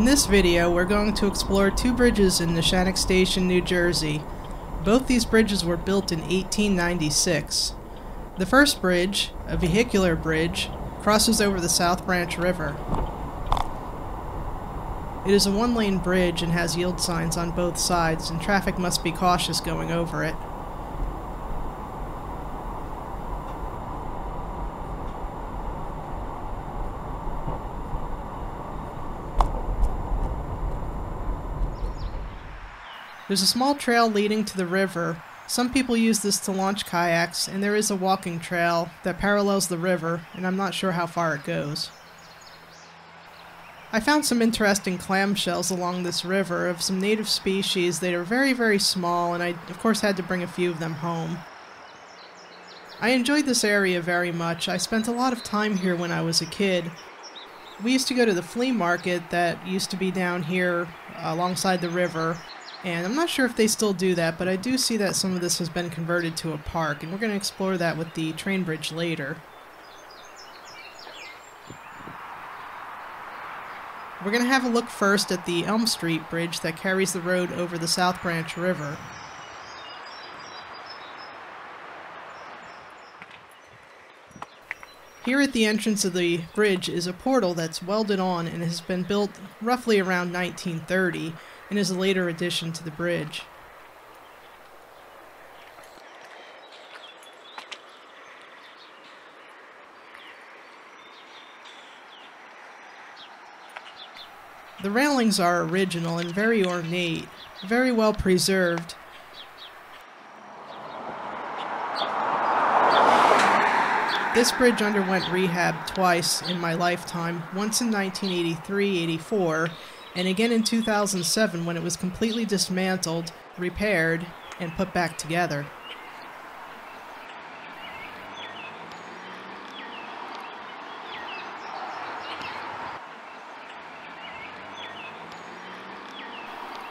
In this video, we're going to explore two bridges in Neshanic Station, New Jersey. Both these bridges were built in 1896. The first bridge, a vehicular bridge, crosses over the South Branch River. It is a one-lane bridge and has yield signs on both sides, and traffic must be cautious going over it. There's a small trail leading to the river. Some people use this to launch kayaks, and there is a walking trail that parallels the river, and I'm not sure how far it goes. I found some interesting clamshells along this river of some native species that are very, very small, and I, of course, had to bring a few of them home. I enjoyed this area very much. I spent a lot of time here when I was a kid. We used to go to the flea market that used to be down here uh, alongside the river, and I'm not sure if they still do that, but I do see that some of this has been converted to a park, and we're going to explore that with the train bridge later. We're going to have a look first at the Elm Street Bridge that carries the road over the South Branch River. Here at the entrance of the bridge is a portal that's welded on and has been built roughly around 1930 and is a later addition to the bridge. The railings are original and very ornate, very well preserved. This bridge underwent rehab twice in my lifetime, once in 1983-84 and again in 2007 when it was completely dismantled, repaired, and put back together.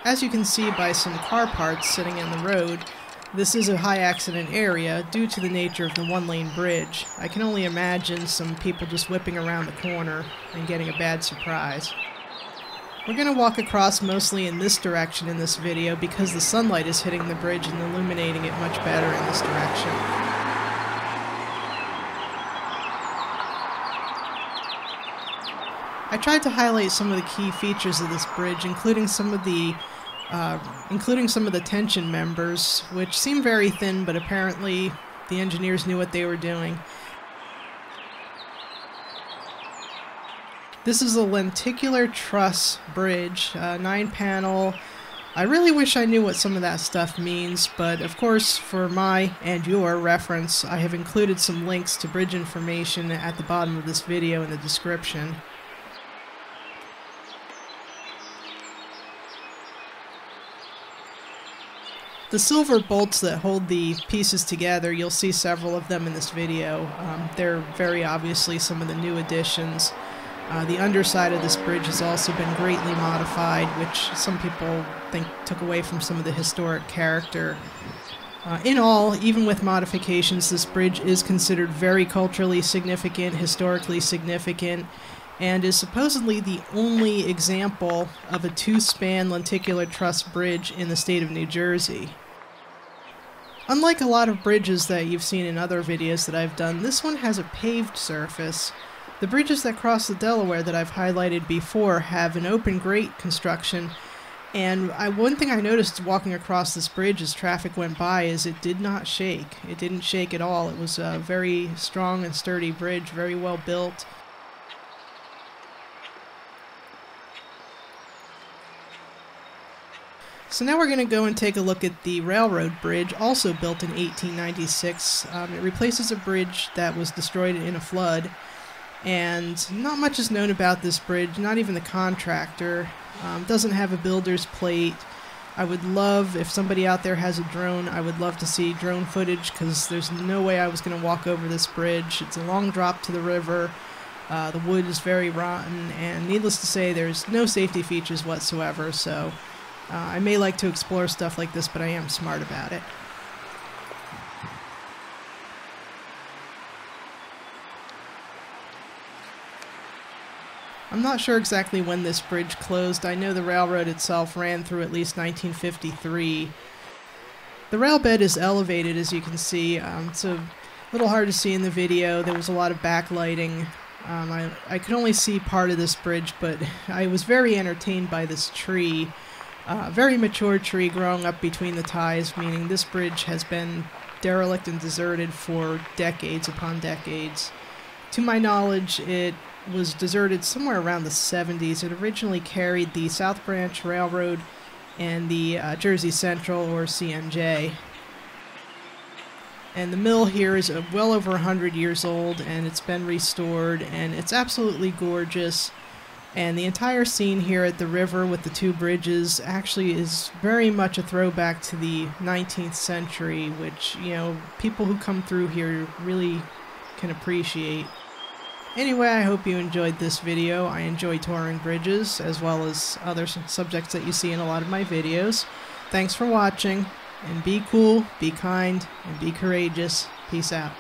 As you can see by some car parts sitting in the road, this is a high accident area due to the nature of the one lane bridge. I can only imagine some people just whipping around the corner and getting a bad surprise. We're going to walk across mostly in this direction in this video because the sunlight is hitting the bridge and illuminating it much better in this direction. I tried to highlight some of the key features of this bridge, including some of the uh, including some of the tension members, which seem very thin, but apparently the engineers knew what they were doing. This is a lenticular truss bridge, uh, nine panel. I really wish I knew what some of that stuff means, but of course, for my and your reference, I have included some links to bridge information at the bottom of this video in the description. The silver bolts that hold the pieces together, you'll see several of them in this video. Um, they're very obviously some of the new additions. Uh, the underside of this bridge has also been greatly modified, which some people think took away from some of the historic character. Uh, in all, even with modifications, this bridge is considered very culturally significant, historically significant, and is supposedly the only example of a two-span lenticular truss bridge in the state of New Jersey. Unlike a lot of bridges that you've seen in other videos that I've done, this one has a paved surface, the bridges that cross the Delaware that I've highlighted before have an open grate construction, and I, one thing I noticed walking across this bridge as traffic went by is it did not shake. It didn't shake at all. It was a very strong and sturdy bridge, very well built. So now we're going to go and take a look at the railroad bridge, also built in 1896. Um, it replaces a bridge that was destroyed in a flood and not much is known about this bridge, not even the contractor. Um, doesn't have a builder's plate. I would love, if somebody out there has a drone, I would love to see drone footage because there's no way I was going to walk over this bridge. It's a long drop to the river. Uh, the wood is very rotten, and needless to say, there's no safety features whatsoever, so uh, I may like to explore stuff like this, but I am smart about it. I'm not sure exactly when this bridge closed. I know the railroad itself ran through at least 1953. The rail bed is elevated, as you can see. Um, it's a little hard to see in the video. There was a lot of backlighting. Um, I, I could only see part of this bridge, but I was very entertained by this tree. Uh, very mature tree growing up between the ties, meaning this bridge has been derelict and deserted for decades upon decades. To my knowledge, it was deserted somewhere around the 70s. It originally carried the South Branch Railroad and the uh, Jersey Central or CNJ. And the mill here is uh, well over 100 years old and it's been restored and it's absolutely gorgeous. And the entire scene here at the river with the two bridges actually is very much a throwback to the 19th century, which, you know, people who come through here really can appreciate. Anyway, I hope you enjoyed this video. I enjoy touring bridges, as well as other subjects that you see in a lot of my videos. Thanks for watching, and be cool, be kind, and be courageous. Peace out.